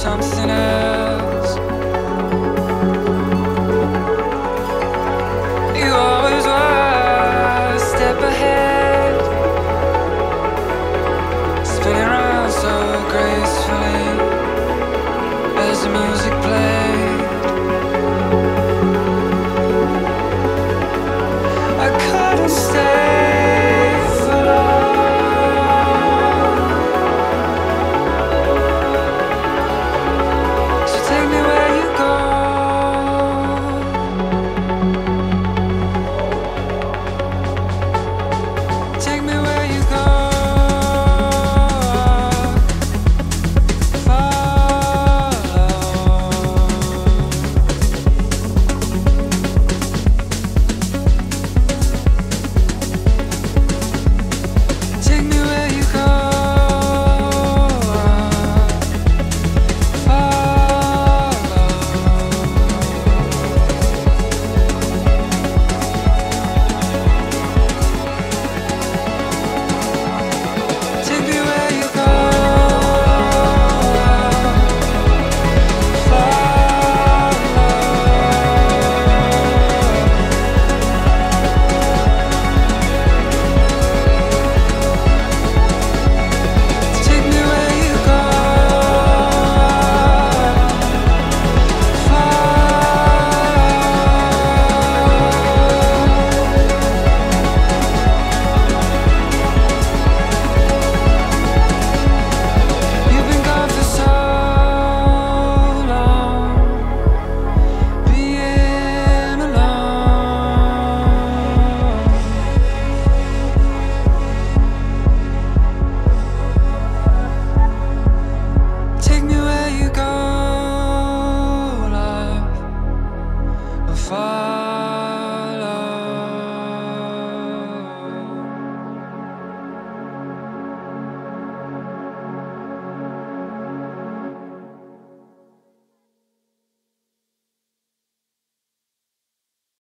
something else